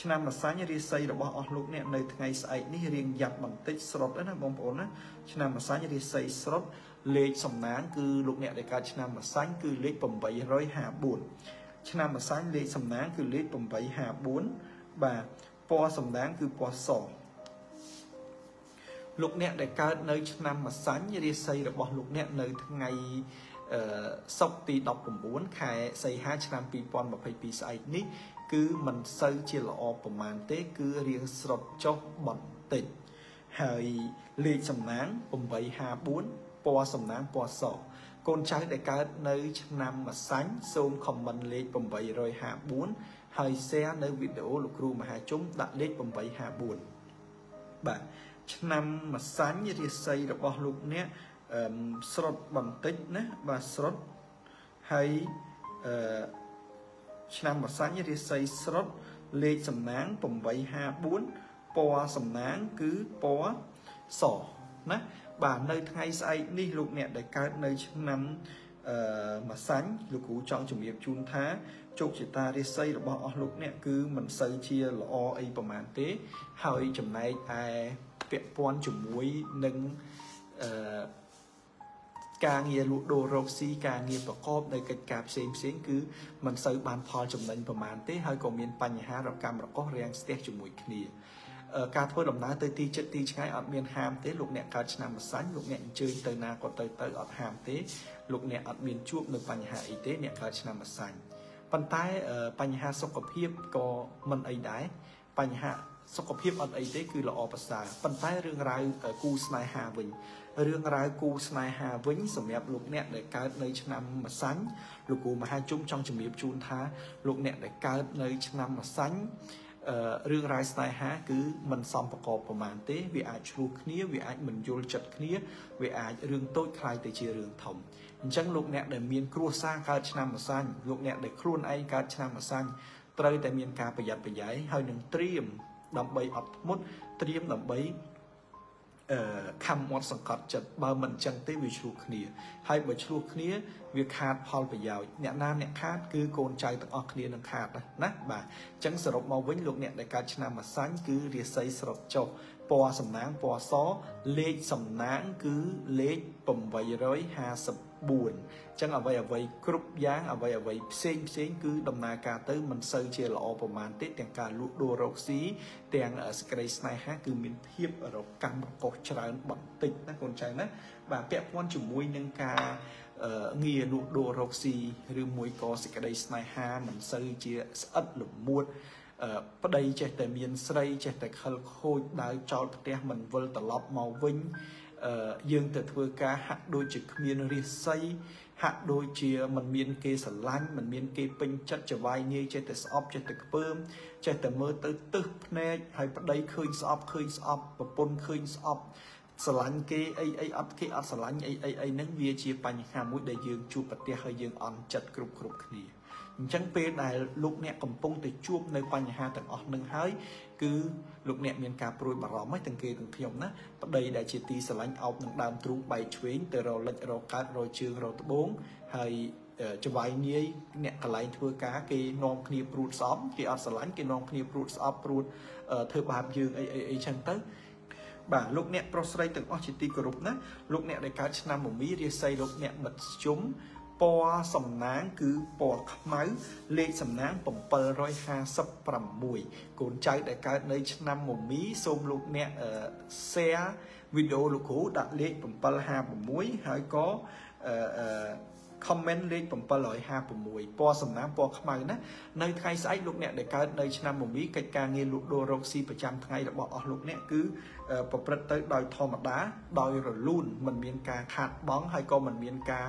ឆ្នាំម្សាញ់រាសីរបស់អស់លោកអ្នកនៅថ្ងៃស្អែកនេះរៀងយ៉ាប់បន្តិចស្រុតណាបងប្អូនណាឆ្នាំម្សាញ់រាសីស្រុតលេខសំណាងគឺលោកអ្នកដែលកើតឆ្នាំម្សាញ់គឺលេខ854ឆ្នាំម្សាញ់លេខសំណាងគឺលេខ854 បាទពណ៌សំណាងគឺពណ៌សលោកអ្នកដែលកើតនៅ ឆ្នាំម្សាញ់រាសីរបស់លោកអ្នកនៅថ្ងៃអឺសុក្រទី19ខែសីហាឆ្នាំ2022ស្អែកនេះគឺមិនសូវជាល្អប្រមាណទេ គឺរៀងស្រុតចុះបន្តិចហើយលេខសំណាង854ពណ៌សំណាងពណ៌សកូនចៅដែលកើតនៅ ឆ្នាំម្សាញ់សូមខមមិនលេខ854 ហើយ share នៅវីដេអូលោកគ្រូមហាជុំដាក់លេខ854បាទឆ្នាំម្សាញ់រាសីរបស់លោកអ្នកស្រុតបន្តិចណាបាទស្រុតហើយអឺឆ្នាំម្សាញ់រាសីស្រុតលេខសំណាង854ពណ៌សំណាងគឺពណ៌សណាបាទនៅថ្ងៃស្អែកនេះលោកអ្នកដែលកើតនៅឆ្នាំ អឺម្សាញ់លោកគ្រូចង់ជំរាបជូនថាជោគជតារាសីរបស់អស់លោកអ្នកគឺមិនសូវជាល្អអីប្រហែលទេ ហើយចំណែកឯពាក់ព័ន្ធជាមួយនឹងអឺការងារលក់ដូររកស៊ីការងារប្រកបនៅកិច្ចការផ្សេងផ្សេងគឺมันសូវបានផលចំណេញប្រមាណទេហើយក៏មានបញ្ហារកម្មរកុសរាំងស្ទះជាមួយគ្នាការធ្វើដំណើរទៅទីចិត្តទីឆ្ងាយអត់មានហាមទេលោកអ្នកកើតឆ្នាំម្សាញ់លោកអ្នកអញ្ជើញទៅណាក៏ទៅទៅអត់ហាមទេលោកអ្នកអត់មានជួបនៅបញ្ហាអីទេអ្នកកើតឆ្នាំម្សាញ់ប៉ុន្តែបញ្ហាសុខភាពក៏មិនអីដែរបញ្ហាសុខភាពអត់អីទេគឺល្អប្រសើរប៉ុន្តែរឿងរ៉ាវគូស្នេហាវិញរឿងរ៉ាវគូស្នេហាវិញសម្រាប់លោកអ្នកដែលកើតនៅឆ្នាំម្សាញ់លោកគ្រូមហាជុំចង់ជំរាបជូនថាលោកអ្នកដែលកើតនៅឆ្នាំម្សាញ់រឿងរ៉ាវស្នេហាគឺមិនសមប្រកបប្រមាណទេវាអាចឆ្លោះគ្នាវាអាចមិនយល់ចិត្តគ្នាវាអាចរឿងតូចคล้ายទៅជារឿងធំ អញ្ចឹងលោកអ្នកដែលមានគ្រួសារកើតឆ្នាំម្សាញ់លោកអ្នកដែលខ្លួនឯងកើតឆ្នាំម្សាញ់ត្រូវតែមានការប្រយ័ត្នប្រយែងហើយនឹងត្រៀមដើម្បីអត់ធ្មត់ត្រៀមដើម្បីអឺខំមាត់សង្កត់ចិត្តបើមិនអញ្ចឹងទេវាឆ្លោះគ្នា ហើយបើឆ្លោះគ្នាវាខាតផលប្រយោជន៍អ្នកណាអ្នកខាតគឺកូនចៅទាំងអស់គ្នានឹងខាតណាបាទអញ្ចឹងសរុបមកវិញលោកអ្នកដែលកើតឆ្នាំម្សាញ់គឺរាសីស្រុតចុះពណ៌សំណាងពណ៌សលេខសំណាងគឺលេខ850 4អញ្ចឹងអ្វីអ្វីគ្រប់យ៉ាងអ្វីអ្វីផ្សេងផ្សេងគឺដំណើរការទៅមិនសូវជាល្អប្រមាណទេទាំងការលក់ដូររកស៊ីទាំងសក្តិស្នេហាគឺមានភាពរកម្មរកុសច្រើនបន្តិចណាកូនចៅណាបាទពាក់ព័ន្ធជាមួយនឹងការងារលក់ដូររកស៊ីឬមួយក៏សេចក្តីស្នេហាមិនសូវជាស្អិតល្មួតប្តីចេះតែមានស្រីចេះតែខិលខូចដើរចោលផ្ទះមិនវិលត្រឡប់មកវិញ យើងទៅធ្វើការហាក់ដូចជាគ្មានរាសី ហាក់ដូចជាมันមានគេស្រឡាញ់มันមានគេពេញចិត្តចវាយនាយចេះតែស្អប់ចេះតែខ្ពើមចេះតែមើលទៅទឹះភ្នែកហើយប្តីឃើញស្អប់ឃើញស្អប់ប្រពន្ធឃើញស្អប់ស្រឡាញ់គេអីអីអត់គេអត់ស្រឡាញ់អីអីអីហ្នឹងវាជាបញ្ហាមួយដែលយើងជួបប្រទះហើយយើងអន់ចិត្តគ្រប់គ្រប់គ្នាអញ្ចឹងពេលដែលលោកអ្នកកំពុងតែជួបនៅបញ្ហាទាំងអស់នឹងហើយ គឺលោកអ្នកមានការព្រួយបារម្ភហ្នឹងទាំងគេទាំងខ្ញុំណាប្តីដែលជាទីស្រឡាញ់អោបនឹងដើមទ្រូងបែកឆ្វេងទៅរលិចរកើតរជើងរត្បូងហើយចវាយនាយអ្នកកន្លែងធ្វើការគេនាំគ្នាព្រួតស្អប់គេអត់ស្រឡាញ់គេនាំគ្នាព្រួតស្អប់ព្រួតធ្វើបាបយើងអីអីអីចឹងទៅបាទលោកអ្នកប្រុសស្រីទាំងអស់ជាទីគោរពណាលោកអ្នកដែលកើតឆ្នាំមមីរាសីលោកអ្នកមធ្យម ពណ៌សំណាងគឺពណ៌ខ្មៅលេខសំណាង756កូនចៅដែលកើតនៅឆ្នាំមមី សូមលោកអ្នក share វីដេអូលោកគ្រូដាក់លេខ756ហើយក៏អឺ comment លេខ756ពណ៌សំណាមពណ៌ខ្មៅណានៅថ្ងៃស្អែកលោកអ្នកដែលកើតនៅឆ្នាំមមីកិច្ចការងារលក់ដូររកស៊ីប្រចាំថ្ងៃរបស់អស់លោកអ្នកគឺប្រព្រឹត្តទៅដោយធម្មតាដោយរលូនមិនមានការខាត់បងហើយក៏មិនមានការ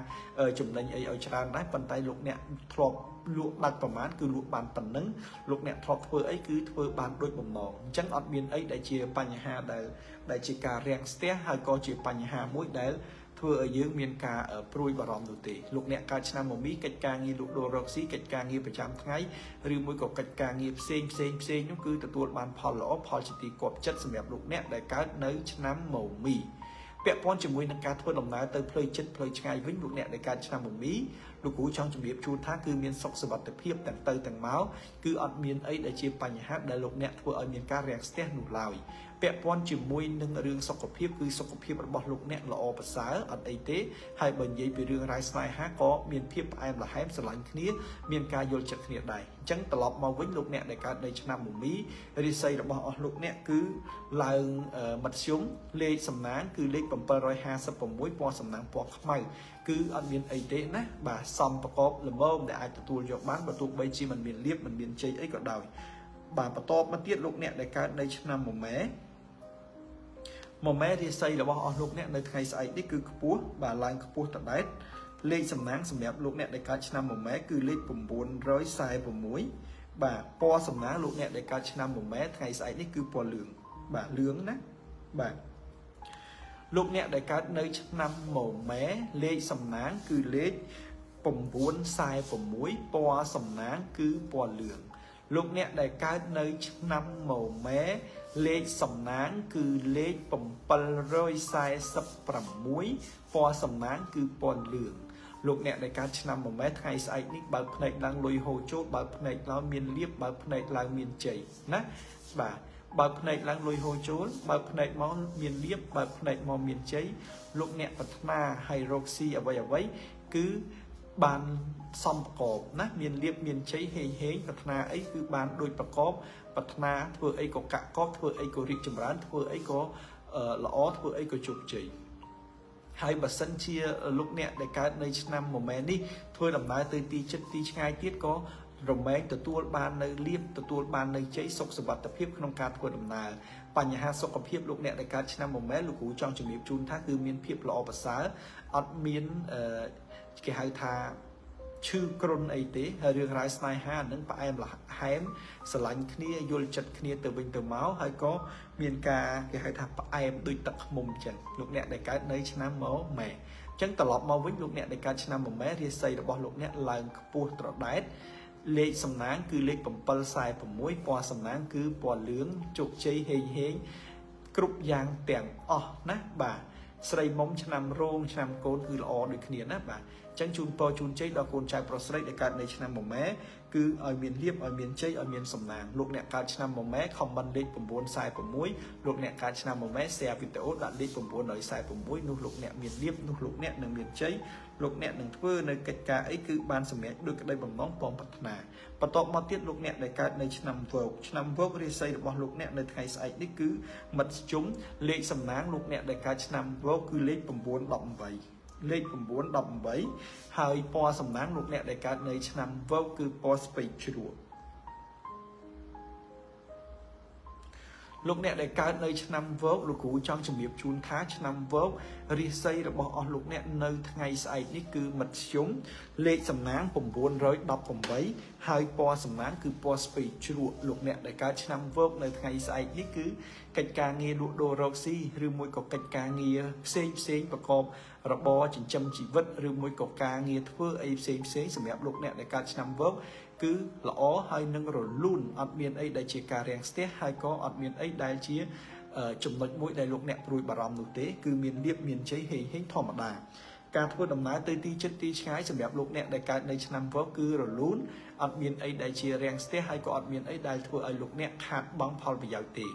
ចំណេញអីឲ្យច្រើនដែរប៉ុន្តែលោកអ្នកធ្លាប់លក់ដាច់ប្រមាណគឺលក់បានប៉ុណ្ណឹងលោកអ្នកធ្លាប់ធ្វើអីគឺធ្វើបានដូចបំណងអញ្ចឹងអត់មានអីដែលជាបញ្ហាដែលដែលជាការរាំងស្ទះហើយក៏ជាបញ្ហាមួយដែល ធ្វើឲ្យយើងមានការព្រួយបារម្ភនោះទេលោកអ្នកកើតឆ្នាំមមីកិច្ចការងារលក់ដូររកស៊ីកិច្ចការងារប្រចាំថ្ងៃឬមួយក៏កិច្ចការងារផ្សេងផ្សេងផ្សេងនោះគឺទទួលបានផលល្អផលជាទីគាប់ចិត្តសម្រាប់លោកអ្នកដែលកើតនៅឆ្នាំមមីពាក់ព័ន្ធជាមួយនឹងការធ្វើដំណើរទៅផ្លូវចិត្តផ្លូវឆ្ងាយវិញលោកអ្នកដែលកើតឆ្នាំមមីលោកគ្រូចង់ជម្រាបជូនថាគឺមានសុខសុវត្ថិភាពទាំងទៅទាំងមកគឺអត់មានអីដែលជាបញ្ហាដែលលោកអ្នកធ្វើឲ្យមានការរាំងស្ទះនោះឡើយ ពាក់ព័ន្ធជាមួយនឹងរឿងសុខភាពគឺសុខភាពរបស់លោកអ្នកល្អប្រសើរអត់អីទេហើយបើនិយាយពីរឿងរ៉ាវស្នេហាក៏មានភាពផ្អែមល្ហែមស្រឡាញ់គ្នាមានការយល់ចិត្តគ្នាដែរអញ្ចឹងត្រឡប់មកវិញលោកអ្នកដែលកើតនៅឆ្នាំមមីរាសីរបស់អស់លោកអ្នកគឺឡើងមធ្យមលេខសំណាងគឺលេខ756ពណ៌សំណាងពណ៌ខ្មៅគឺអត់មានអីទេណាបាទសំប្រកបល្មមដែលអាចទទួលយកបានបើទោះបីជាមិនមានលៀបមិនមានជ័យអីក៏ដោយបាទបន្តមកទៀតលោកអ្នកដែលកើតនៅឆ្នាំមមែ មួយម៉ែរាសីរបស់អស់លោកអ្នកនៅថ្ងៃស្អែកនេះគឺខ្ពស់បាទឡើងខ្ពស់តដែតលេខសំណាងសម្រាប់លោកអ្នកដែលកើតឆ្នាំមួយម៉ែគឺលេខ946បាទពណ៌សំណាងលោកអ្នកដែលកើតឆ្នាំមួយម៉ែថ្ងៃស្អែកនេះគឺពណ៌លឿងបាទលឿងណាបាទលោកអ្នកដែលកើតនៅឆ្នាំមួយម៉ែលេខសំណាងគឺលេខ946ពណ៌សំណាងគឺពណ៌លឿងលោកអ្នកដែលកើតនៅឆ្នាំមួយម៉ែ លេខសំណាងគឺលេខ746ពណ៌សំណាងគឺពណ៌លឿងលោកអ្នកដែលកើតឆ្នាំមួយម៉ែថ្ងៃស្អែកនេះបើកភ្នែកឡើងលុយហូរចូលបើកភ្នែកឡើងមានលៀបបើកភ្នែកឡើងមានជ័យណាបាទបើកភ្នែកឡើងលុយហូរចូលបើកភ្នែកមកមានលៀបបើកភ្នែកមកមានជ័យលោកអ្នកប្រាថ្នាឲ្យរកស៊ីអ្វីអ្វីគឺបានសំប្រកបណាមានលៀបមានជ័យហេងហេងប្រាថ្នាអីគឺបានដូចប្រកប ប្រាថ្នាធ្វើអីក៏កាក់កបធ្វើអីក៏រីកចម្រើន ធ្វើអីក៏ល្អធ្វើអីក៏ជោគជ័យហើយបើសិនជាលោកអ្នកដែលកើតនៅឆ្នាំមួយម៉ែនេះធ្វើដំណើរទៅទីចិត្តទីឆ្ងាយទៀតក៏រមែងទទួលបាននៅលៀបទទួលបាននៅជ័យសុខសុវត្ថិភាពក្នុងការធ្វើដំណើរបញ្ហាសុខភាពលោកអ្នកដែលកើតឆ្នាំមួយម៉ែលោកគ្រូចង់ជំរាបជូនថាគឺមានភាពល្អប្រសើរអត់មានគេហៅថា ឈឺគ្រុនអីទេហើយរឿងរ៉ាវស្នេហានឹងផ្អែមល្ហែមស្រឡាញ់គ្នាយល់ចិត្តគ្នាទៅវិញទៅមកហើយក៏មានការគេហៅថាផ្អែមដូចទឹកខ្មុំចឹងលោកអ្នកដែលកើតនៅឆ្នាំមកម៉ែចឹងត្រឡប់មកវិញលោកអ្នកដែលកើតឆ្នាំមកម៉ែរាសីរបស់លោកអ្នកឡើងខ្ពស់ត្រដែតលេខសំណាងគឺលេខ746ពណ៌សំណាងគឺពណ៌លឿងជោគជ័យហេងហេងគ្រប់យ៉ាងទាំងអស់ណាបាទស្រីមុំឆ្នាំរោងឆ្នាំកូនគឺល្អដូចគ្នាណាបាទអញ្ចឹងជូនពរជូនជ័យដល់កូនចៅប្រុសស្រីដែលកើតនៅឆ្នាំមមែគឺឲ្យមានលៀបឲ្យមានជ័យឲ្យមានសំណាងលោកអ្នកកើតឆ្នាំមមែខមមិនលេខ946លោកអ្នកកើតឆ្នាំមមែ share វីដេអូដាក់លេខ946នោះលោកអ្នកមានលៀបនោះលោកអ្នកនឹងមានជ័យលោកអ្នកនឹងធ្វើនៅកិច្ចការអីគឺបានសម្រេចដោយក្តីបំណងពងប្រាថ្នាបន្ទាប់មកទៀតលោកអ្នកដែលកើតនៅឆ្នាំវោកឆ្នាំវោករាសីរបស់លោកអ្នកនៅថ្ងៃស្អែកនេះគឺមិត្តជុំលេខសំណាងលោកអ្នកដែលកើតឆ្នាំវោកគឺលេខ918 លេខ918ហើយពណ៌សំណាងលោកអ្នកដែលកើតនៅឆ្នាំវោកគឺពណ៌ស្ពៃជ្រក់លោកអ្នកដែលកើតនៅឆ្នាំវោកលោកគ្រូចង់ជំរាបជូនថាឆ្នាំវោករាសីរបស់អស់លោកអ្នកនៅថ្ងៃស្អែកនេះគឺមធ្យមលេខសំណាង918ហើយពណ៌សំណាងគឺពណ៌ស្ពៃជ្រក់លោកអ្នកដែលកើតឆ្នាំវោកនៅថ្ងៃស្អែកនេះគឺកិច្ចការងារលក់ដូររកស៊ីឬមួយក៏កិច្ចការងារផ្សេងផ្សេងប្រកប របរចិញ្ចឹមជីវិតឬមួយក៏ការងារធ្វើអីផ្សេងផ្សេងសម្រាប់លោកអ្នកដែលកើតឆ្នាំវោកគឺល្អហើយនឹងរលូនអត់មានអីដែលជាការរាំងស្ទះហើយក៏អត់មានអីដែលជាចំណុចមួយដែលលោកអ្នកព្រួយបារម្ភនោះទេគឺមានលៀបមានជ័យហេងហេងធម្មតាការធ្វើដំណើរទៅទីជិតទីឆ្ងាយសម្រាប់លោកអ្នកដែលកើតនៅឆ្នាំវកគឺរលូនអត់មានអីដែលជារាំងស្ទះហើយក៏អត់មានអីដែលធ្វើឲ្យលោកអ្នកខាតបង់ផលប្រយោជន៍ទេ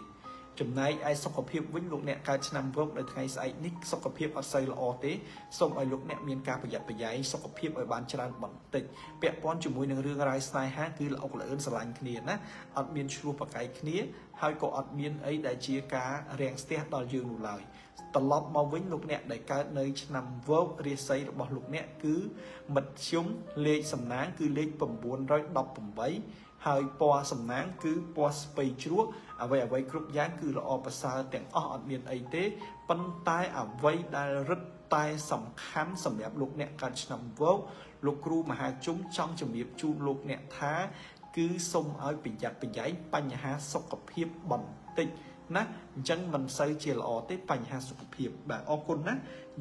ចំណែកឯសុខភាពវិញលោកអ្នកកើតឆ្នាំវកនៅថ្ងៃស្អែកនេះសុខភាពអត់សូវល្អទេសូមឲ្យលោកអ្នកមានការប្រយ័ត្នប្រយែងសុខភាពឲ្យបានច្រើនបន្តិចពាក់ព័ន្ធជាមួយនឹងរឿងរ៉ាវស្នេហាគឺល្អល្អឿនស្រឡាញ់គ្នាណាអត់មានឆ្លោះប្រកែកគ្នា ហើយក៏អត់មានអីដែលជាការរាំងស្ទះដល់យើងនោះឡើយត្រឡប់មកវិញលោកអ្នកដែលកើតនៅឆ្នាំវោករាសីរបស់លោកអ្នកគឺមធ្យមលេខសំណាងគឺលេខ918 ហើយពណ៌សំណាងគឺពណ៌ស្ពៃជ្រក់អ្វីអ្វីគ្រប់យ៉ាងគឺល្អប្រសើរទាំងអស់អត់មានអីទេប៉ុន្តែអ្វីដែលរឹតតែសំខាន់សម្រាប់លោកអ្នកកើតឆ្នាំវោកលោកគ្រូមហាជុំចង់ជំរាបជូនលោកអ្នកថា គឺសូមឲ្យប្រយ័ត្នប្រយែងបញ្ហាសុខភាពបន្តិចណាអញ្ចឹងមិនសូវជាល្អទេបញ្ហាសុខភាពបាទអរគុណណា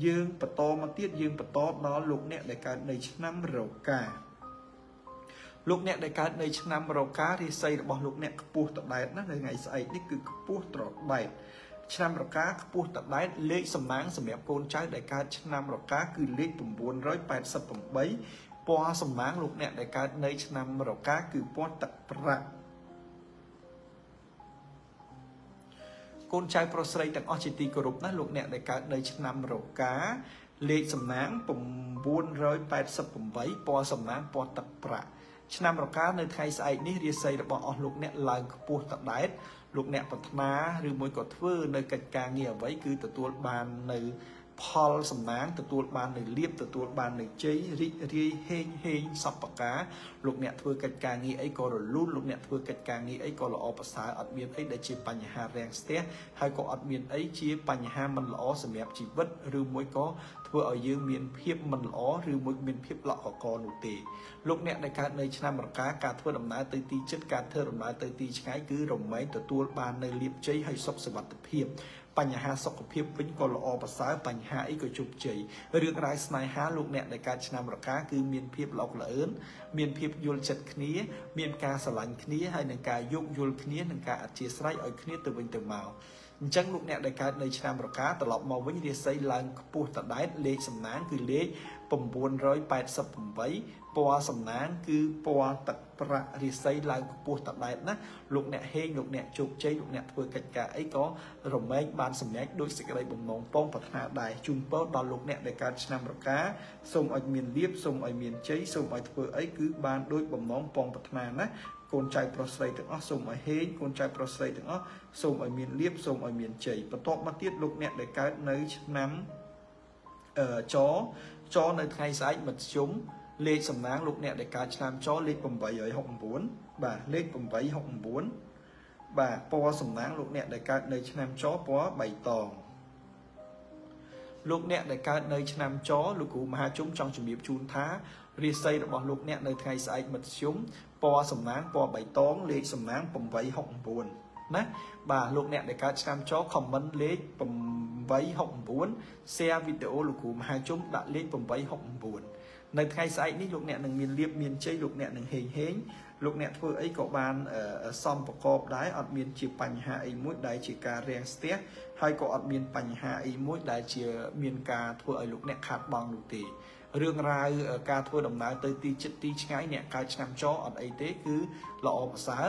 យើងបន្តមកទៀតយើងបន្តដល់លោកអ្នកដែលកើតនៅឆ្នាំរកា លោកអ្នកដែលកើតនៅឆ្នាំរការាសីរបស់លោកអ្នកខ្ពស់តដែតណានៅថ្ងៃស្អែកនេះគឺខ្ពស់ត្រដែតឆ្នាំរកាខ្ពស់តដែតលេខសំណាងសម្រាប់កូនចៅដែលកើតឆ្នាំរកាគឺលេខ988ពណ៌សំណាងលោកអ្នកដែលកើតនៅឆ្នាំរកាគឺពណ៌ទឹកប្រាក់កូនចៅប្រុសស្រីទាំងអស់ជាទីគោរពណាស់លោកអ្នកដែលកើតនៅឆ្នាំរកាលេខសំណាង988ពណ៌សំណាងពណ៌ទឹកប្រាក់ ឆ្នាំរកានៅថ្ងៃស្អែកនេះរាសីរបស់អស់លោកអ្នកឡើងខ្ពស់តដែតលោកអ្នកប្រាថ្នាឬមួយក៏ធ្វើនៅកិច្ចការងារអ្វីគឺទទួលបាននៅ ផលសំណាងទទួលបាននៅលៀបទទួលបាននៅជ័យរីករាយហេងហេងសពការលោកអ្នកធ្វើកិច្ចការងារអីក៏រលូនលោកអ្នកធ្វើកិច្ចការងារអីក៏ល្អប្រសើរអត់មានអីដែលជាបញ្ហារាំងស្ទះហើយក៏អត់មានអីជាបញ្ហាមិនល្អសម្រាប់ជីវិតឬមួយក៏ធ្វើឲ្យយើងមានភាពមិនល្អឬមួយមានភាពលក់កកនោះទេលោកអ្នកដែលកើតនៅឆ្នាំរកាការធ្វើដំណើរទៅទីជិតការធ្វើដំណើរទៅទីឆ្ងាយគឺរមែងទទួលបាននៅលៀបជ័យហើយសុខសុវត្ថិភាព បញ្ហាសុខភាពវិញក៏ល្អប្រសើរបញ្ហាអីក៏ជោគជ័យរឿងរ៉ាវស្នេហាលោកអ្នកដែលកើតឆ្នាំរកាគឺមានភាពល្អល្អឿនមានភាពយល់ចិត្តគ្នា មានការស្រឡាញ់គ្នាហើយនឹងការយោគយល់គ្នានិងការអធិស្ឋានឲ្យគ្នាទៅវិញទៅមកអញ្ចឹងលោកអ្នកដែលកើតនៅឆ្នាំរកាត្រឡប់មកវិញរាសីឡើងខ្ពស់តដែតលេខសំណាងគឺលេខ988 ពណ៌សំណាងគឺពណ៌ទឹកប្រាក់រិស័យឡើងខ្ពស់តដែតណាលោកអ្នកហេងលោកអ្នកជោគជ័យលោកអ្នកធ្វើកិច្ចការអីក៏រមែងបានសម្រេចដោយសេចក្តីបំណងពងប្រាថ្នាដែរជូនពរដល់លោកអ្នកដែលកើតឆ្នាំរកាសូមឲ្យមានលៀបសូមឲ្យមានជ័យសូមឲ្យធ្វើអីគឺបានដោយបំណងពងប្រាថ្នាណាកូនចៅប្រុសស្រីទាំងអស់សូមឲ្យហេងកូនចៅប្រុសស្រីទាំងអស់សូមឲ្យមានលៀបសូមឲ្យមានជ័យបន្ទាប់មកទៀតលោកអ្នកដែលកើតនៅឆ្នាំអឺចចនៅថ្ងៃស្អែកមធ្យម លេខសំណាងលោកអ្នកដែលកើតឆ្នាំចលេខ869បាទលេខ869បាទពណ៌សំណាងលោកអ្នកដែលកើតនៅឆ្នាំចពណ៌បៃតងលោកអ្នកដែលកើតនៅឆ្នាំចលោកគ្រូមហាជុំចង់ជំរាបជូនថារាសីរបស់លោកអ្នកនៅថ្ងៃស្អែកមធ្យមពណ៌សំណាងពណ៌បៃតងលេខសំណាង869ណាបាទលោកអ្នកដែលកើតឆ្នាំចខមមិនលេខ869 share វីដេអូលោកគ្រូមហាជុំដាក់លេខ869 នៅថ្ងៃស្អែកនេះលោកអ្នកនឹងមានលៀបមានជ័យលោកអ្នកនឹងហេងហេងលោកអ្នកធ្វើអីក៏បានសំប្រកបដែរអត់មានជាបញ្ហាអីមួយដែលជាការរាំងស្ទះហើយក៏អត់មានបញ្ហាអីមួយដែលជាមានការធ្វើឲ្យលោកអ្នកខាតបង់នោះទេរឿងរ៉ាវការធ្វើដំណើរទៅទីជិតទីឆ្ងាយអ្នកកើតឆ្នាំចអត់អីទេគឺល្អប្រសើរ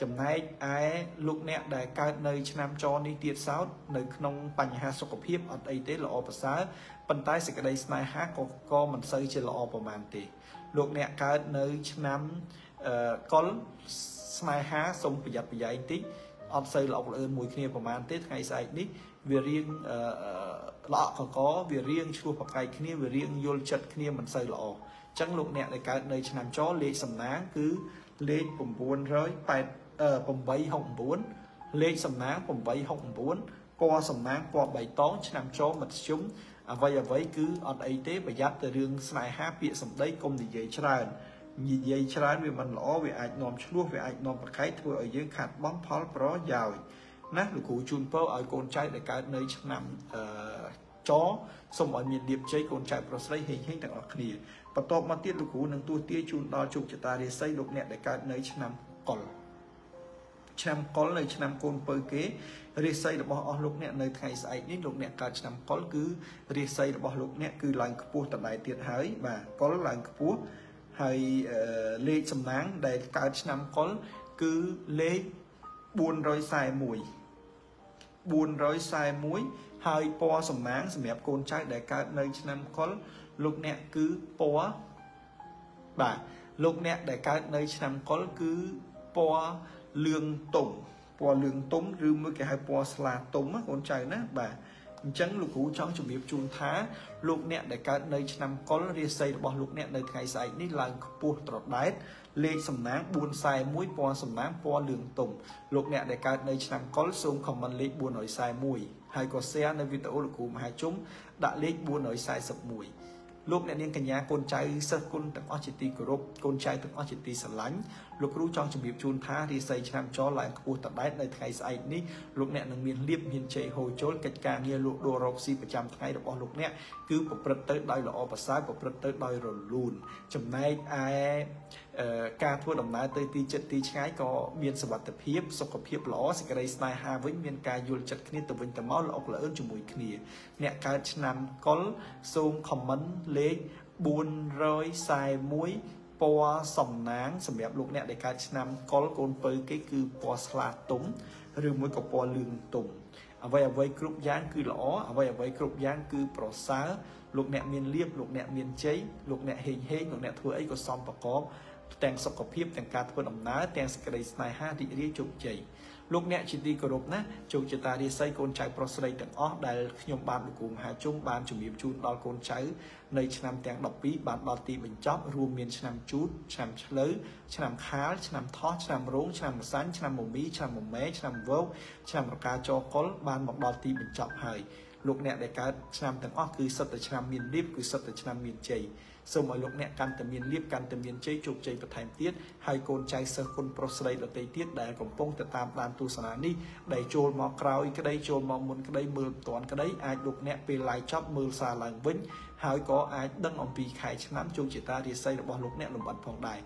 ចំណែកឯលោកអ្នកដែលកើតនៅឆ្នាំចនេះទៀតសោតនៅក្នុងបញ្ហាសុខភាពអត់អីទេល្អប្រសើរប៉ុន្តែសេចក្តីស្នេហាក៏ក៏មិនសូវជាល្អប្រហែលទេ លោកអ្នកកើតនៅឆ្នាំអឺកុលស្នេហាសូមប្រយ័ត្នប្រយែងតិចអត់សូវល្អល្អឿនមួយគ្នាប្រហែលទេថ្ងៃស្អែកនេះវារៀងល្អកកវារៀងឆ្លោះប្រកែកគ្នាវារៀងយល់ចិត្តគ្នាមិនសូវល្អអញ្ចឹងលោកអ្នកដែលកើតនៅឆ្នាំចលេខសំណាងគឺលេខ908 869លេខសំណាង869ពណ៌សំណាងពណ៌បៃតងឆ្នាំចូលមធ្យមអ្វីអ្វីគឺអត់អីទេប្រយ័ត្នទៅរឿងស្នេហាពាក្យសម្ដីកុំនិយាយច្រើននិយាយច្រើនវាមិនល្អវាអាចនាំឆ្លោះវាអាចនាំប្រកែកធ្វើឲ្យយើងខាត់បង់ផលប្រយោជន៍ណាលោកគ្រូជូនពរឲ្យកូនចៅដែលកើតនៅឆ្នាំអឺចសូមឲ្យមានលៀបជ័យកូនចៅប្រុសស្រីហេងហេងទាំងអស់គ្នាបន្ទាប់មកទៀតលោកគ្រូនឹងទួទាយជូនដល់ជោគជតារាសីលោកអ្នកដែលកើតនៅឆ្នាំកុល ឆ្នាំកុលនៅឆ្នាំកូនពៅគេរាសីរបស់អស់លោកអ្នកនៅថ្ងៃស្អែកនេះលោកអ្នកកើតឆ្នាំកុលគឺរាសីរបស់លោកអ្នកគឺឡើងខ្ពស់តដែរទៀតហើយបាទកុលឡើងខ្ពស់ហើយលេខសំណាងដែលកើតឆ្នាំកុលគឺលេខ441 441ហើយពណ៌សំណាងសម្រាប់កូនចៅដែលកើតនៅឆ្នាំកុលលោកអ្នកគឺពណ៌បាទលោកអ្នកដែលកើតនៅឆ្នាំកុលគឺពណ៌ លឿងទុំពណ៌លឿងទុំឬមួយគេហៅពណ៌ស្លាទុំណាកូនចៅណាបាទអញ្ចឹងលោកគ្រូចង់ជម្រាបជូនថាលោកអ្នកដែលកើតនៅឆ្នាំកុលរាសីរបស់លោកអ្នកនៅថ្ងៃស្អែកនេះឡើងខ្ពស់ត្រដែតលេខសំណាង441ពណ៌សំណាងពណ៌លឿងទុំលោកអ្នកដែលកើតនៅឆ្នាំកុលសូមខមមិនលេខ441ហើយក៏ share នៅវីដេអូលោកគ្រូមហាជុំដាក់លេខ441 លោកអ្នកនាងកញ្ញាកូនចៅសិស្សគុណទាំងអស់ជាទីគោរពកូនចៅទាំងអស់ជាទីស្រឡាញ់លោកគ្រូចង់ជម្រាបជូនថារាសីឆ្នាំចឡើងខ្ពស់តដែតនៅថ្ងៃស្អែកនេះលោកអ្នកនឹងមានលៀបមានជ័យហូរចូលកិច្ចការងារលោកដូររកស៊ីប្រចាំថ្ងៃរបស់លោកអ្នកគឺប្រព្រឹត្តទៅដោយល្អប្រសើរប្រព្រឹត្តទៅដោយរលូនចំណែកឯ ការធ្វើដំណើរទៅទីចិត្តទីឆ្ងាយក៏មានសុវត្ថិភាពសុខភាពល្អសេចក្តីស្នេហាវិញមានការយល់ចិត្តគ្នាទៅវិញទៅមកល្អល្អឿនជាមួយគ្នាអ្នកកើតឆ្នាំកុលសូមខមមិនលេខ441ពណ៌សំណាងសម្រាប់លោកអ្នកដែលកើតឆ្នាំកុលកូនពៅគេគឺពណ៌ស្លាទុំឬមួយក៏ពណ៌លឿងទុំអ្វីអ្វីគ្រប់យ៉ាងគឺល្អអ្វីអ្វីគ្រប់យ៉ាងគឺប្រសើរលោកអ្នកមានលៀបលោកអ្នកមានជ័យលោកអ្នកហេងហេងលោកអ្នកធ្វើអីក៏សមប្រកប ទាំងសុខភាពទាំងការធ្វើដំណើរទាំងសេចក្តីស្នេហារីករាយជោគជ័យលោកអ្នកជាទីគោរពណាជោគជតារាសីកូនចៅប្រុសស្រីទាំងអស់ដែលខ្ញុំបានលោកគ្រូមហាជុំបានជំរាបជូនដល់កូនចៅនៅឆ្នាំទាំង12បានដល់ទីបញ្ចប់រួមមានឆ្នាំជូតឆ្នាំឆ្លូវឆ្នាំខាលឆ្នាំថោះឆ្នាំរោងឆ្នាំម្សាញ់ឆ្នាំមមីឆ្នាំមមែឆ្នាំវោកឆ្នាំរកាចកុលបានមកដល់ទីបញ្ចប់ហើយលោកអ្នកដែលកើតឆ្នាំទាំងអស់គឺសិតតែឆ្នាំមានលៀបគឺសិតតែឆ្នាំមានជ័យ សូមឲ្យលោកអ្នកកាន់តែមានលៀបកាន់តែមានជ័យជោគជ័យបន្ថែមទៀតហើយកូនចៅសិស្សគុណប្រុសស្រីដទៃទៀតដែលកំពុងទៅតាមដានទស្សនានេះដែលចូលមកក្រោយក្តីចូលមកមុនក្តីមើលមិនទាន់ក្តីអាចលោកអ្នកពេល live ចប់មើលសារឡើងវិញហើយក៏អាចដឹងអំពីខែឆ្នាំជោគជតារាសីរបស់លោកអ្នកលំអិតផងដែរ